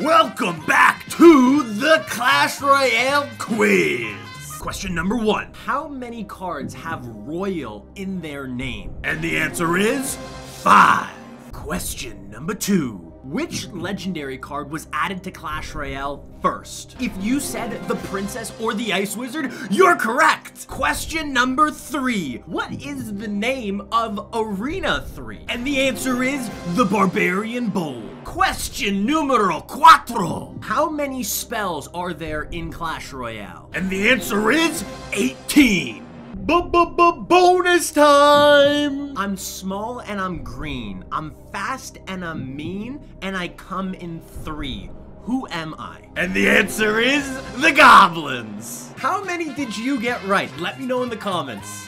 Welcome back to the Clash Royale quiz. Question number one. How many cards have Royal in their name? And the answer is five. Question number two. Which legendary card was added to Clash Royale first? If you said the Princess or the Ice Wizard, you're correct! Question number three. What is the name of Arena 3? And the answer is the Barbarian Bowl. Question numero cuatro. How many spells are there in Clash Royale? And the answer is 18. B-b-b-bonus time! I'm small and I'm green. I'm fast and I'm mean, and I come in three. Who am I? And the answer is the Goblins. How many did you get right? Let me know in the comments.